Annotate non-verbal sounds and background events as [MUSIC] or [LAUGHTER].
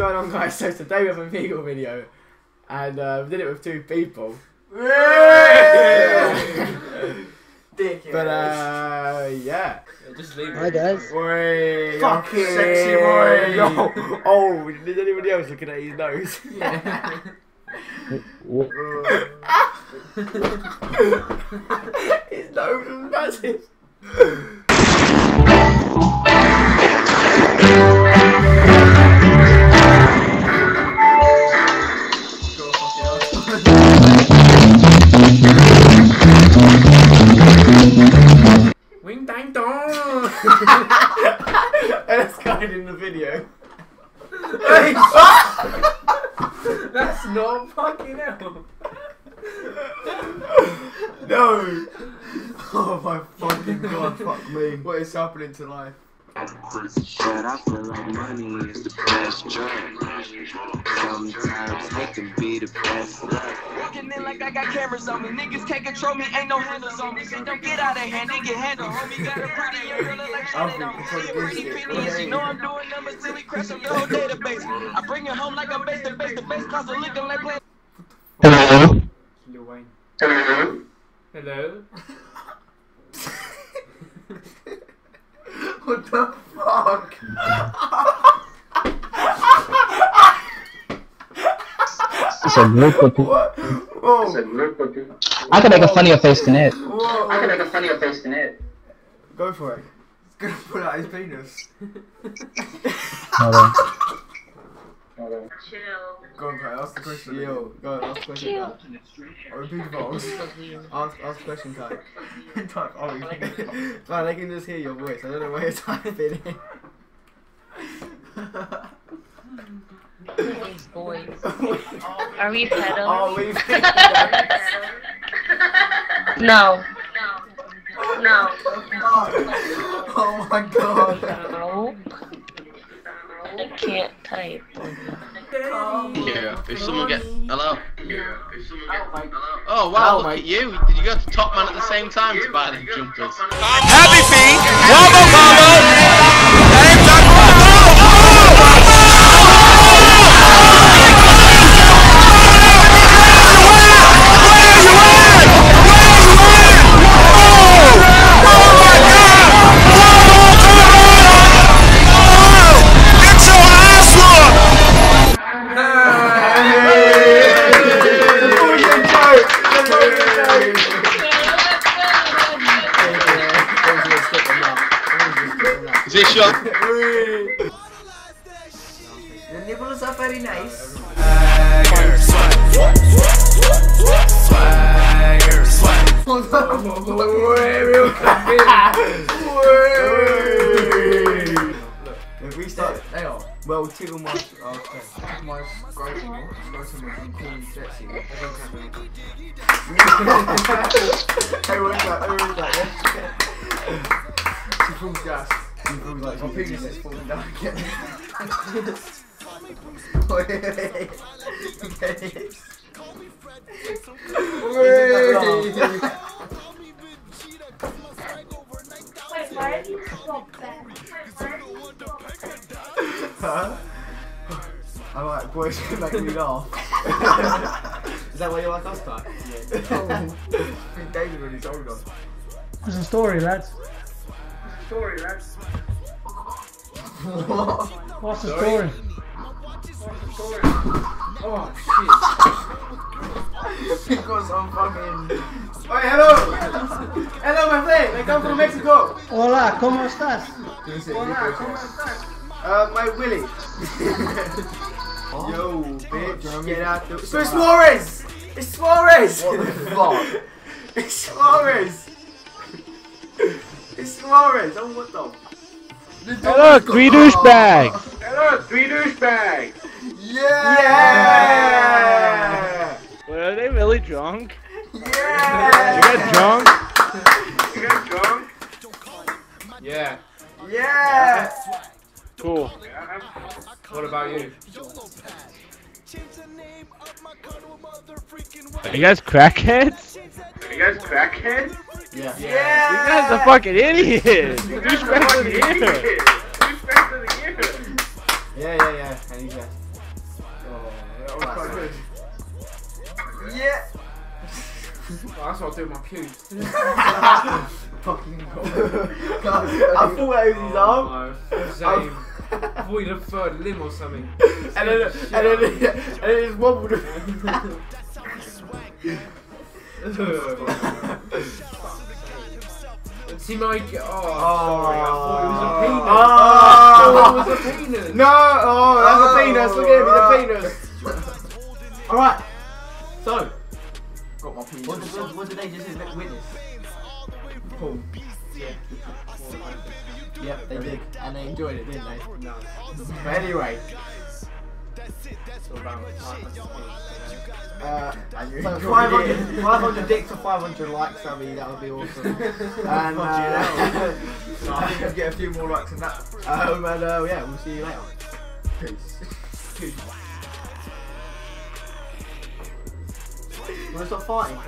going on guys? [LAUGHS] So today we have Omegle video and uh, we did it with two people. Dick. [LAUGHS] but uh yeah. Just leave Hi guys. Boy, Fucking sexy boy yo. oh did anybody else looking at his nose. [LAUGHS] His nose is massive That's not fucking hell. [LAUGHS] no Oh my fucking god, fuck me. what is happening to life But I feel like money is the best drug. Sometimes it can be the best luck. Walking in like I got cameras on me. Niggas can't control me, ain't no handles on me. Shit don't get out of hand, it get handled. Homie got a pretty young girl, look like shit on me. She a pretty penny, and know I'm doing numbers till we crash up your whole database. I bring it home like I'm base to base. The base cost of looking like playing. Hello. Lil Wayne. Hello? Hello. [LAUGHS] What the fuck? It's a look [LAUGHS] what what whoa I could make a funnier face than it. whoa I can make a funnier face than it. go for it He's gonna pull out his penis. Hold on. Go on, Kai, ask the question. Yo, go on, ask the question. Kai. Or repeat the voice. ask, ask the question, Kai. [LAUGHS] Type, oh, you can, Man, they can just hear your voice. I don't know where you're typing in. These boys. Are we pedo? oh, we [LAUGHS] No. No. [LAUGHS] Oh my god. No. I can't type. Yeah, if someone get hello. Yeah, if someone get hello. Oh Hello, wow, oh, look mate. at you. Did you go to Top Man at the same time to buy them jumpers? Is this your Your nipples are very nice. If we start, hang on. Well, tickle my, oh, okay. Tickle my scrotum, scrotum was cool and sexy. Everyone can do it. Everyone's like, everyone's like, yeah. She pulls gas. She pulls like, my penis is falling down again. Wait, wait, wait. Wait. Wait, why did you stop that? Wait, why did you stop that? Huh? I like boys who make me laugh. Is that why you like us, Pat? Yeah. I think David when he's older. What's the story, lads? [LAUGHS] Sorry, lads. What's the story? Oh shit. [LAUGHS] because I'm fucking. Hey, hello! hello, my friend! I come from Mexico! Hola, ¿cómo estás? Uh, my Willie. [LAUGHS] Yo, bitch, get out the. So it's Suarez! It's Suarez! What the fuck? it's Suarez! It's Suarez! Oh, what the? Hello, three douchebags. Hello, three douchebags. Yeah! Yeah! Were they really drunk? Yeah! You get drunk? You guys drunk? Yeah. Yeah! Cool. Uh-huh. What about you? Are you guys crackheads? Are you guys crackheads? Yeah. You guys are fucking idiots. Douchebags of the year. Douchebags of the year. Yeah, yeah, yeah. And he's yeah. that was quite good. Yeah. Oh, that's what I do with my pubes. [LAUGHS] Fucking God. I thought that was his arm. Oh, same. I thought you'd have third limb or something. [LAUGHS] And then, and then, and then it just wobbled. See my. Oh, Oh. sorry. I thought it was a penis. Oh. I thought it was a penis. No, oh, that's Oh, a penis. Look at him, the penis. Alright, so, Got my penis. what did, what did they just witness? Paul. Yeah. Yep, they did. And they enjoyed it, didn't they? No. But anyway, It's about uh, so 500, 500 dicks or 500 likes, I mean, that would be awesome. [LAUGHS] and, uh, So [LAUGHS] I think I'd get a few more likes than that. um, and uh, yeah, we'll see you later. Peace. Want to stop fighting?